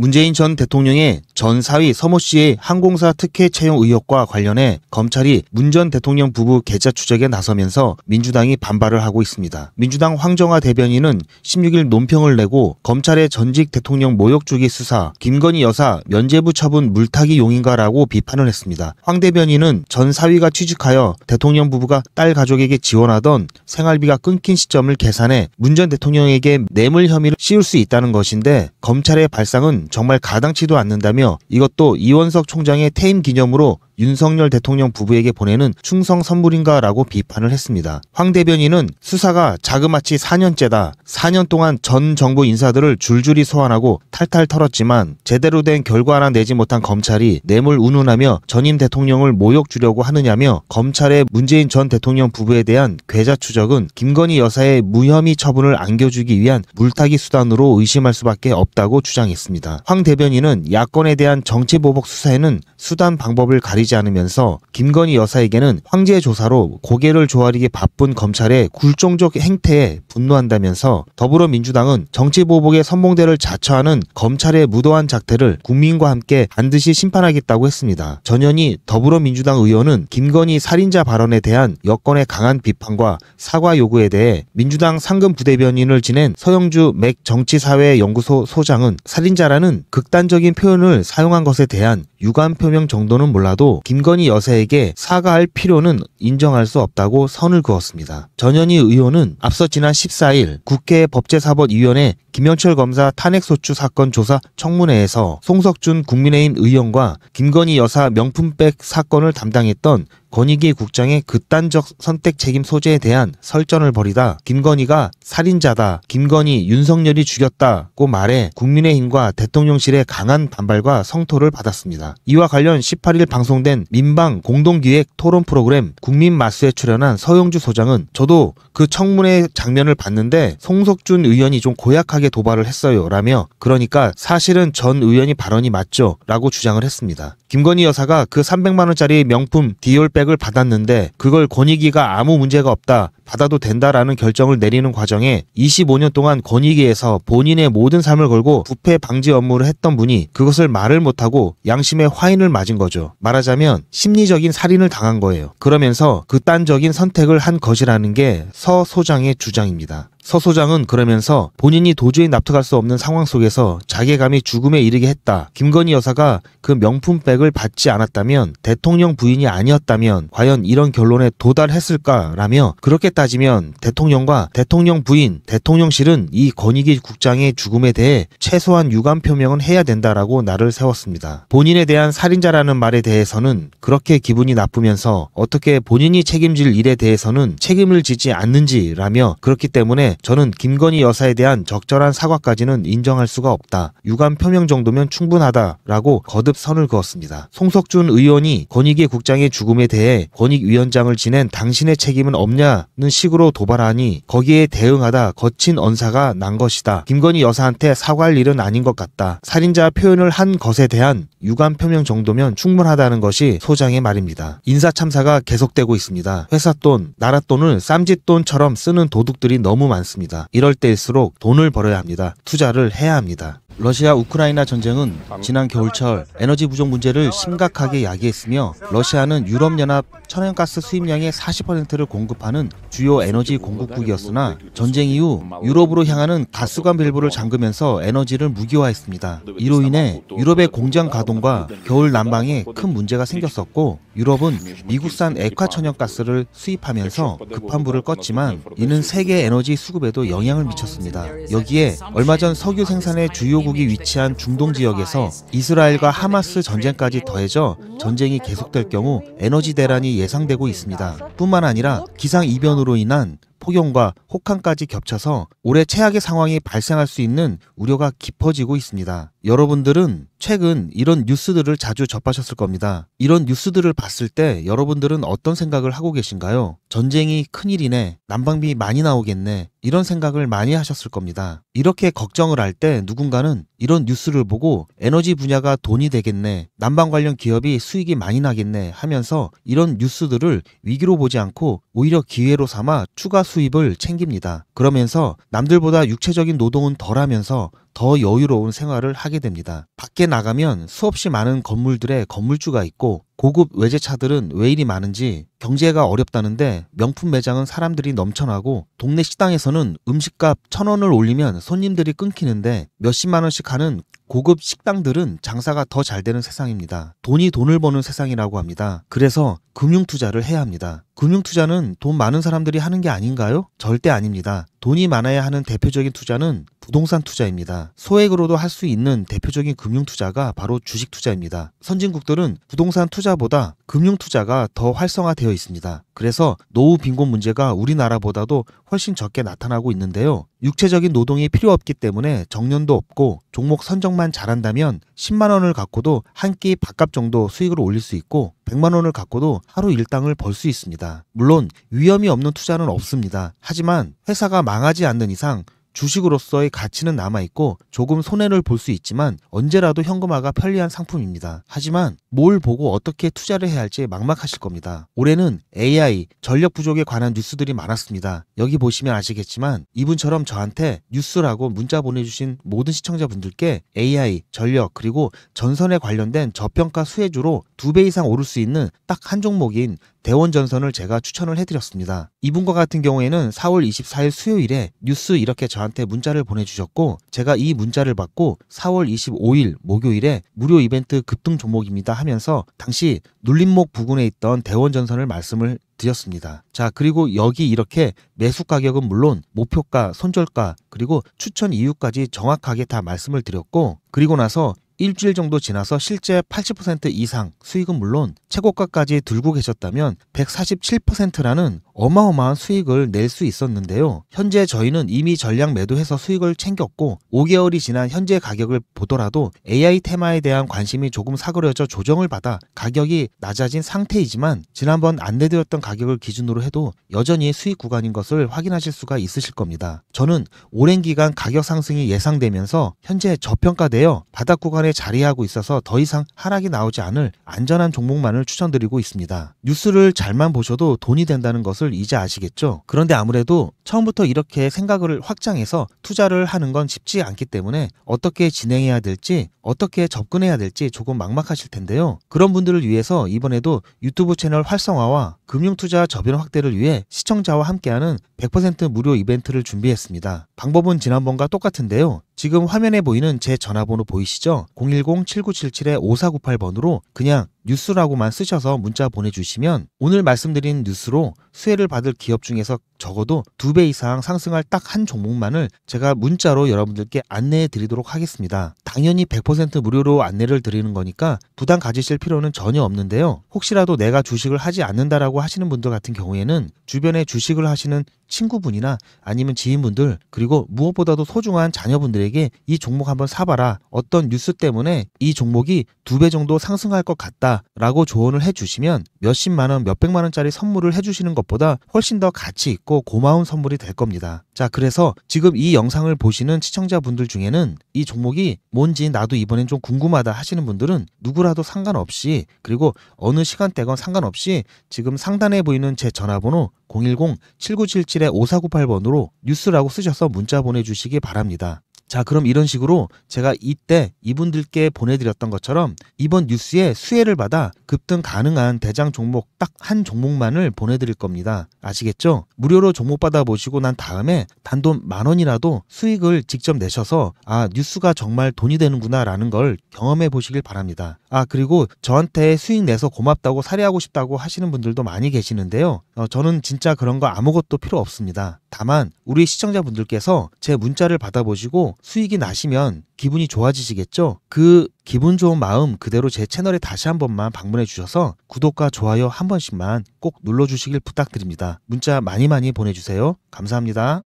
문재인 전 대통령의 전 사위 서모 씨의 항공사 특혜 채용 의혹과 관련해 검찰이 문 전 대통령 부부 계좌 추적에 나서면서 민주당이 반발을 하고 있습니다. 민주당 황정화 대변인은 16일 논평을 내고 검찰의 전직 대통령 모욕 주기 수사, 김건희 여사 면제부 처분 물타기 용인가라고 비판을 했습니다. 황 대변인은 전 사위가 취직하여 대통령 부부가 딸 가족에게 지원하던 생활비가 끊긴 시점을 계산해 문 전 대통령에게 뇌물 혐의를 씌울 수 있다는 것인데 검찰의 발상은 정말 가당치도 않는다며 이것도 이원석 총장의 퇴임 기념으로 윤석열 대통령 부부에게 보내는 충성 선물인가라고 비판을 했습니다. 황 대변인은 수사가 자그마치 4년째다. 4년 동안 전 정부 인사들을 줄줄이 소환하고 탈탈 털었지만 제대로 된 결과 하나 내지 못한 검찰이 뇌물 운운하며 전임 대통령을 모욕 주려고 하느냐며 검찰의 문재인 전 대통령 부부에 대한 괴자 추적은 김건희 여사의 무혐의 처분을 안겨주기 위한 물타기 수단으로 의심할 수밖에 없다고 주장했습니다. 황 대변인은 야권에 대한 정치보복 수사에는 수단 방법을 가리지 않으면서 김건희 여사에게는 황제 조사로 고개를 조아리기 바쁜 검찰의 굴종적 행태에 분노한다면서 더불어민주당은 정치 보복의 선봉대를 자처하는 검찰의 무도한 작태를 국민과 함께 반드시 심판하겠다고 했습니다. 전현희 더불어민주당 의원은 김건희 살인자 발언에 대한 여권의 강한 비판과 사과 요구에 대해 민주당 상금 부대변인을 지낸 서영주 맥 정치사회연구소 소장은 살인자라는 극단적인 표현을 사용한 것에 대한 유감 표명 정도는 몰라도 김건희 여사에게 사과할 필요는 인정할 수 없다고 선을 그었습니다. 전현희 의원은 앞서 지난 14일 국회 법제사법위원회 김영철 검사 탄핵소추 사건 조사 청문회에서 송석준 국민의힘 의원과 김건희 여사 명품백 사건을 담당했던 권익위 국장의 극단적 선택 책임 소재에 대한 설전을 벌이다 김건희가 살인자다, 김건희 윤석열이 죽였다고 말해 국민의힘과 대통령실의 강한 반발과 성토를 받았습니다. 이와 관련 18일 방송된 민방 공동기획 토론 프로그램 국민마스에 출연한 서영주 소장은 저도 그 청문회 장면을 봤는데 송석준 의원이 좀 고약하게 도발을 했어요 라며 그러니까 사실은 전 의원이 발언이 맞죠 라고 주장을 했습니다. 김건희 여사가 그 300만원짜리 명품 디올백 을 받았는데 그걸 권익위가 아무 문제가 없다 받아도 된다라는 결정을 내리는 과정에 25년 동안 권익위에서 본인의 모든 삶을 걸고 부패 방지 업무를 했던 분이 그것을 말을 못하고 양심의 화인을 맞은 거죠. 말하자면 심리적인 살인을 당한 거예요. 그러면서 극단적인 선택을 한 것이라는 게 서 소장의 주장입니다. 서 소장은 그러면서 본인이 도저히 납득할 수 없는 상황 속에서 자괴감이 죽음에 이르게 했다. 김건희 여사가 그 명품백을 받지 않았다면 대통령 부인이 아니었다면 과연 이런 결론에 도달했을까라며 그렇게 따지면 대통령과 대통령 부인, 대통령실은 이 권익위 국장의 죽음에 대해 최소한 유감 표명은 해야 된다라고 나를 세웠습니다. 본인에 대한 살인자라는 말에 대해서는 그렇게 기분이 나쁘면서 어떻게 본인이 책임질 일에 대해서는 책임을 지지 않는지라며 그렇기 때문에 저는 김건희 여사에 대한 적절한 사과까지는 인정할 수가 없다. 유감 표명 정도면 충분하다라고 거듭 선을 그었습니다. 송석준 의원이 권익위 국장의 죽음에 대해 권익위원장을 지낸 당신의 책임은 없냐는 식으로 도발하니 거기에 대응하다 거친 언사가 난 것이다. 김건희 여사한테 사과할 일은 아닌 것 같다. 살인자 표현을 한 것에 대한 유감 표명 정도면 충분하다는 것이 소장의 말입니다. 인사 참사가 계속되고 있습니다. 회사 돈, 나라 돈을 쌈짓돈처럼 쓰는 도둑들이 너무. 많습니다. 이럴 때일수록 돈을 벌어야 합니다. 투자를 해야 합니다. 러시아 우크라이나 전쟁은 지난 겨울철 에너지 부족 문제를 심각하게 야기했으며 러시아는 유럽연합 천연가스 수입량의 40%를 공급하는 주요 에너지 공급국이었으나 전쟁 이후 유럽으로 향하는 가스관 밸브를 잠그면서 에너지를 무기화했습니다. 이로 인해 유럽의 공장 가동과 겨울 난방에 큰 문제가 생겼었고 유럽은 미국산 액화 천연가스를 수입하면서 급한 불을 껐지만 이는 세계 에너지 수급에도 영향을 미쳤습니다. 여기에 얼마 전 석유 생산의 주요 미국이 위치한 중동 지역에서 이스라엘과 하마스 전쟁까지 더해져 전쟁이 계속될 경우 에너지 대란이 예상되고 있습니다. 뿐만 아니라 기상 이변으로 인한 폭염과 혹한까지 겹쳐서 올해 최악의 상황이 발생할 수 있는 우려가 깊어지고 있습니다. 여러분들은 최근 이런 뉴스들을 자주 접하셨을 겁니다. 이런 뉴스들을 봤을 때 여러분들은 어떤 생각을 하고 계신가요? 전쟁이 큰일이네. 난방비 많이 나오겠네. 이런 생각을 많이 하셨을 겁니다. 이렇게 걱정을 할 때 누군가는 이런 뉴스를 보고 에너지 분야가 돈이 되겠네. 난방 관련 기업이 수익이 많이 나겠네 하면서 이런 뉴스들을 위기로 보지 않고 오히려 기회로 삼아 추가 수입을 챙깁니다. 그러면서 남들보다 육체적인 노동은 덜 하면서 더 여유로운 생활을 하게 됩니다. 밖에 나가면 수없이 많은 건물들의 건물주가 있고 고급 외제차들은 왜 이리 많은지 경제가 어렵다는데 명품 매장은 사람들이 넘쳐나고 동네 식당에서는 음식값 천 원을 올리면 손님들이 끊기는데 몇십만 원씩 하는 고급 식당들은 장사가 더 잘 되는 세상입니다. 돈이 돈을 버는 세상이라고 합니다. 그래서 금융 투자를 해야 합니다. 금융 투자는 돈 많은 사람들이 하는 게 아닌가요? 절대 아닙니다. 돈이 많아야 하는 대표적인 투자는 부동산 투자입니다. 소액으로도 할 수 있는 대표적인 금융 투자가 바로 주식 투자입니다. 선진국들은 부동산 투자보다 금융 투자가 더 활성화되어 있습니다. 그래서 노후 빈곤 문제가 우리나라보다도 훨씬 적게 나타나고 있는데요. 육체적인 노동이 필요 없기 때문에 정년도 없고 종목 선정만 잘한다면 10만 원을 갖고도 한 끼 밥값 정도 수익을 올릴 수 있고 100만 원을 갖고도 하루 일당을 벌 수 있습니다. 물론 위험이 없는 투자는 없습니다. 하지만 회사가 망하지 않는 이상 주식으로서의 가치는 남아있고 조금 손해를 볼 수 있지만 언제라도 현금화가 편리한 상품입니다. 하지만 뭘 보고 어떻게 투자를 해야 할지 막막하실 겁니다. 올해는 AI, 전력 부족에 관한 뉴스들이 많았습니다. 여기 보시면 아시겠지만 이분처럼 저한테 뉴스라고 문자 보내주신 모든 시청자분들께 AI, 전력, 그리고 전선에 관련된 저평가 수혜주로 두 배 이상 오를 수 있는 딱 한 종목인 대원 전선을 제가 추천을 해드렸습니다. 이분과 같은 경우에는 4월 24일 수요일에 뉴스 이렇게 저한테 문자를 보내주셨고 제가 이 문자를 받고 4월 25일 목요일에 무료 이벤트 급등 종목입니다 하면서 당시 눌림목 부근에 있던 대원 전선을 말씀을 드렸습니다. 자, 그리고 여기 이렇게 매수 가격은 물론 목표가, 손절가, 그리고 추천 이유까지 정확하게 다 말씀을 드렸고, 그리고 나서 일주일 정도 지나서 실제 80% 이상 수익은 물론 최고가까지 들고 계셨다면 147%라는 어마어마한 수익을 낼 수 있었는데요. 현재 저희는 이미 전량 매도해서 수익을 챙겼고 5개월이 지난 현재 가격을 보더라도 AI 테마에 대한 관심이 조금 사그려져 조정을 받아 가격이 낮아진 상태이지만 지난번 안내드렸던 가격을 기준으로 해도 여전히 수익 구간인 것을 확인하실 수가 있으실 겁니다. 저는 오랜 기간 가격 상승이 예상되면서 현재 저평가되어 바닥 구간에 자리하고 있어서 더 이상 하락이 나오지 않을 안전한 종목만을 추천드리고 있습니다. 뉴스를 잘만 보셔도 돈이 된다는 것을 이제 아시겠죠? 그런데 아무래도 처음부터 이렇게 생각을 확장해서 투자를 하는 건 쉽지 않기 때문에 어떻게 진행해야 될지 어떻게 접근해야 될지 조금 막막하실 텐데요. 그런 분들을 위해서 이번에도 유튜브 채널 활성화와 금융투자 저변 확대를 위해 시청자와 함께하는 100% 무료 이벤트를 준비했습니다. 방법은 지난번과 똑같은데요. 지금 화면에 보이는 제 전화번호 보이시죠? 010-7977-5498번으로 그냥 뉴스라고만 쓰셔서 문자 보내주시면 오늘 말씀드린 뉴스로 수혜를 받을 기업 중에서 적어도 두 배 이상 상승할 딱 한 종목만을 제가 문자로 여러분들께 안내해 드리도록 하겠습니다. 당연히 100% 무료로 안내를 드리는 거니까 부담 가지실 필요는 전혀 없는데요. 혹시라도 내가 주식을 하지 않는다라고 하시는 분들 같은 경우에는 주변에 주식을 하시는 친구분이나 아니면 지인분들 그리고 무엇보다도 소중한 자녀분들에게 이 종목 한번 사봐라 어떤 뉴스 때문에 이 종목이 두 배 정도 상승할 것 같다 라고 조언을 해주시면 몇십만 원, 몇백만 원짜리 선물을 해주시는 것보다 훨씬 더 가치 있고 고마운 선물이 될 겁니다. 자, 그래서 지금 이 영상을 보시는 시청자분들 중에는 이 종목이 뭔지 나도 이번엔 좀 궁금하다 하시는 분들은 누구라도 상관없이 그리고 어느 시간대건 상관없이 지금 상단에 보이는 제 전화번호 010-7977-5498번으로 뉴스라고 쓰셔서 문자 보내주시기 바랍니다. 자, 그럼 이런 식으로 제가 이때 이분들께 보내드렸던 것처럼 이번 뉴스에 수혜를 받아 급등 가능한 대장 종목 딱 한 종목만을 보내드릴 겁니다. 아시겠죠? 무료로 종목 받아보시고 난 다음에 단돈 만 원이라도 수익을 직접 내셔서 아, 뉴스가 정말 돈이 되는구나 라는 걸 경험해 보시길 바랍니다. 아, 그리고 저한테 수익 내서 고맙다고 사례하고 싶다고 하시는 분들도 많이 계시는데요. 어, 저는 진짜 그런 거 아무것도 필요 없습니다. 다만 우리 시청자분들께서 제 문자를 받아보시고 수익이 나시면 기분이 좋아지시겠죠? 그 기분 좋은 마음 그대로 제 채널에 다시 한 번만 방문해 주셔서 구독과 좋아요 한 번씩만 꼭 눌러 주시길 부탁드립니다. 문자 많이 많이 보내주세요. 감사합니다.